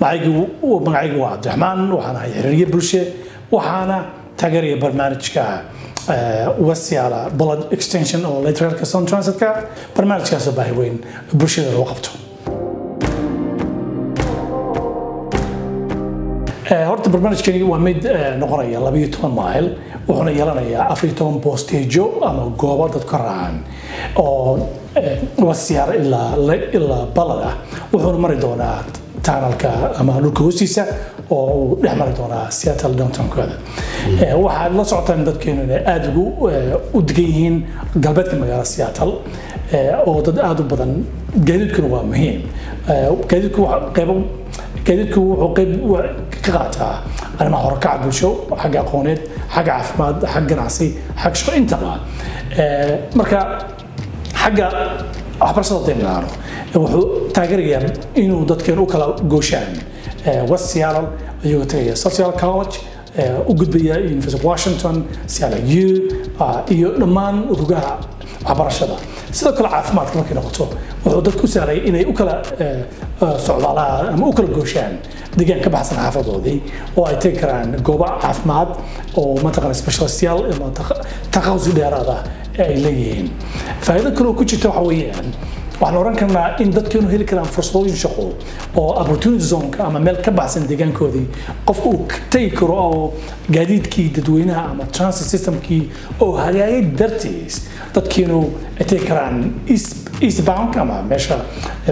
magacaygu waa cabdiraxmaan waxaan ahay xiriirye bulshe waxaana taageeraya barnaamijka wasiala blood extension oo lateralka sun transitka. Barnaamijkaasoo baahi weyn bulshada loo qabto. Horta barnaamijkani waa mid noqonaya labayo toban mile wuxuuna yeelanayaa afariyo toban boosteejo ama goobo dad ka raacaan oo wasiyaar ilaa balad ah wuxuuna mari doonaa taanalka ama dhulka hoostiisa oo uu dhex mari doonaa seattle downtownkooda waxaad la socotaan dadkeenu inay aada ugu u degan yihiin galbeedka magaalada seattle oo dad aada u badan gaadiidkuna waa muhiim. Gaadiidku qeybo gaadiidku wuxuu qeyb ka qaataa arrimaha horakaca bulsho xagga aqooneed xagga caafimaad xagga ganacsi xagga shaqo. Intaba marka xagga waxbarashada deegaano wuxuu taageerayaa inuu dadkeen u kala gooshaan west seattle ayagoo tagaya social college u gudbaya university washington seattle u iyo dhammaan rugaha waxbarashada sidoo kale caafimaadka markay noqoto wuxuu dadku u sahlay inay u kala socdaalaan ama u kala gooshaan deegaan ka baxsan xaafadoodii oo ay tegi karaan goobo caafimaad oo mataqana specialistyaal ama takhasus dheeraada ay leeyihiin faa'iido kale oo ku jirta waxa weeyaan waxaan oran karnaa in dadkeenu heli karaan fursadooyin shaqo oo opportunity zoneka ama meel ka baxsan deegaankoodii qofka uu tegi karo oo gaadiidkii dadweynaha ama transit systemkii oo hagaagay dartiis dadkeenu tegi karaan eastbound ama meesha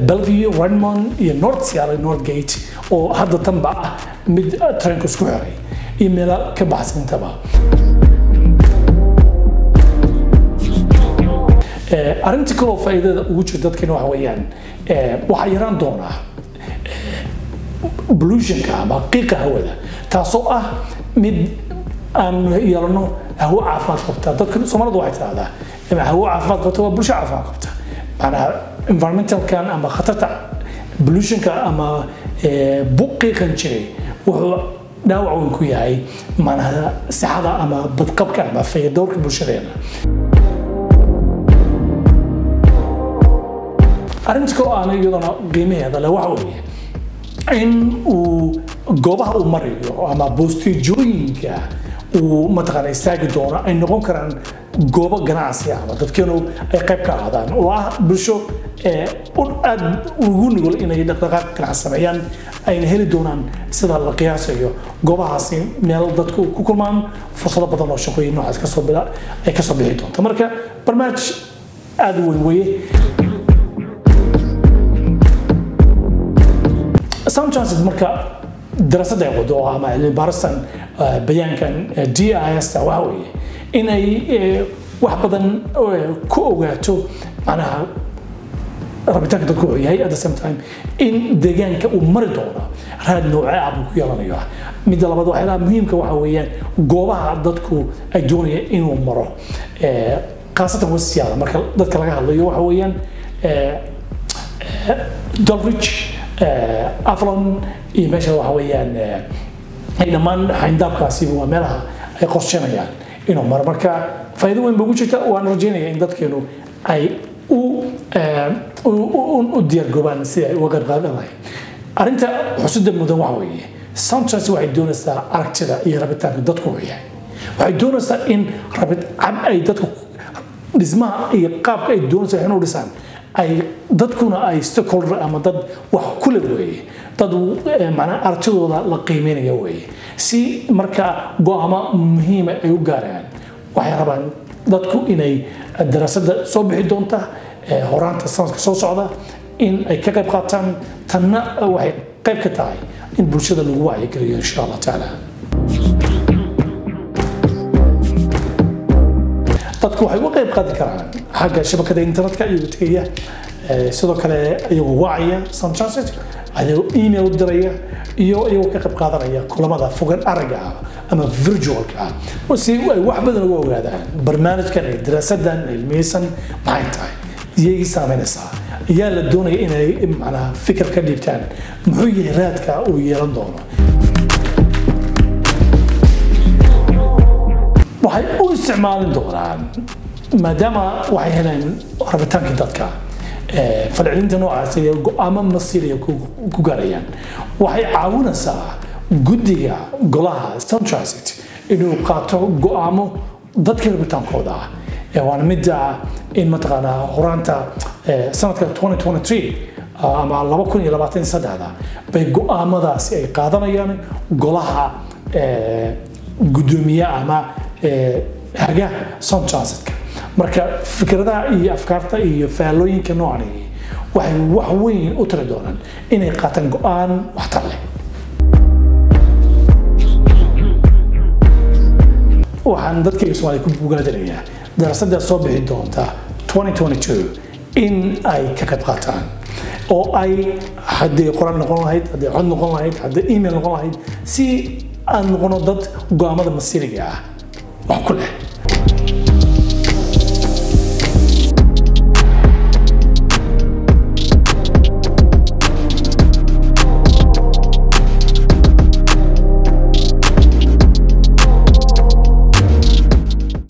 bellevue redmond iyo north seattle northgate oo hadda tanba ah mid tareenku isku xiray iyo meelo ka baxsan intaba arrinta kaloo faa'iidada ugu jirta dadkeena waxa weeyaan waxaa yaraan doonaa pollutionka ama qiiqa hawada taasoo ah mid aan yeelano hawo caafimaad qabta. Dadka soomaalida waxay tidhahdaa hawo caafimaad qabta waa bulsho caafimaad qabta. Macnaha environmentalkan ama khatarta pollutionka ama buqiiqan jiray wuxuu dhaawac weyn ku yahay macnaha sixada ama badqabka ama fayadowrka bulshadeena arrinta kaloo aan iyadana qiimaheeda le waxa weeye in uu goobaha uu marayo ama boostejooyinka uu mataqaana istaagi doono ay noqon karaan goobo ganacsi ama dadkeenu ay qayb ka ahaadaan. Oo ah bulsho aad ugu nugul inay dhaqdhaqaaq ganacsi sameeyaan ayna heli doonaan sida la qiyaasayo. Goobahaasi meel dadku ku kulmaan fursado badan oo shaqooyin noocaas ay ka soo bixi doonto. Marka barnaamij aada u weyn weeye transit marka daraasadda ay wado ama cilmibaaristan bayaankan d i s waxa weeye inay wax badan ku ogaato macnaha rabitaanka dadku wuxuu yahay at the same time in deegaanka uu mari doono raad noocee ah buu ku yeelanayo. Midda labaad waxyaalaha muhiimka waxa weeyaan goobaha dadku ay doonayaan inuu maro khaasatan wasiyaada marka dadka laga hadlayo waxa weeyaan dolridge aflon iyo meesha waxa weeyaan dhammaan xayndaabkaasiba waa meelaha ay qorsheynayaan. Inuu maro marka faa'iido weyn ba ugu jirta waan rajeynaya in dadkeenu ay u u diyaargoobaan si ay uga qayb qaadan lahayn. Arrinta xusida mudan waxa weeye soundtracks waxay doonaysaa aragtida iyo rabitaanka dadku uu yahay waxay doonaysaa in rabit cab ay dadku dhismaha iyo qaabka ay doonaysaa inuu dhisaan ay dadkuna ay stakeholder ama dad wax kule weeye dad macnaa aragtidooda la qiimeynaya weeye si marka go'aamo muhiima ay u gaaraan waxay rabaan dadku inay daraasadda soo bixi doonta horaanta sanadka soo socda in ay ka qayb qaataan. Tanna waxay qayb ka tahay in bulshada lagu wacyigeliyo insha allah tacaala dadku waxay uga qayb qaadi karaan xagga shabakada internetka iyagoo tegaya sidoo kale iyagoo wacaya suntransit ayagoo email diraya iyo iyagoo ka qayb qaadanaya kulamada fogan aragga ah ama virtualka ah. Si ay wax badan uga ogaadaan barnaamijkan iyo daraasadan cilmiyeysan maxay tahay iyagii saameynaysaa. Yaa la doonaya inay macnaha fikir ka dhiibtaan. Muxuu yahay raadka uu yeelan doono waxay u isticmaalin doonaan maadaama waxay heleen rabitaankii dadka falcelinta noocaas go'aamo masiiriya ku gaarayaan. Waxay caawinaysaa guddiga golaha stone transit inuu qaato go'aamo dadka rabitaankooda ah. Waana midda in mataqaanaa horaanta sanadka 2023 ama 2023 bay go'aamadaasi ay qaadanayaan golaha gudoomiye ama haga sound transitka marka fikradaha iyo afkaarta iyo faallooyinka noocani waxay wax weyn u tari doonaan inay qaataan go'aan waxtar leh. Waxaan dadkayga soomaaliya ku bugaadinayaa daraasaddaa soo bixi doonta 2022 in ay ka qayb qaataan. Oo ay hadday qoraal noqon lahayd hadday cod noqon lahayd hadday email noqon lahayd si aan noqono dad go'aamada masiiriga ah wax ku leh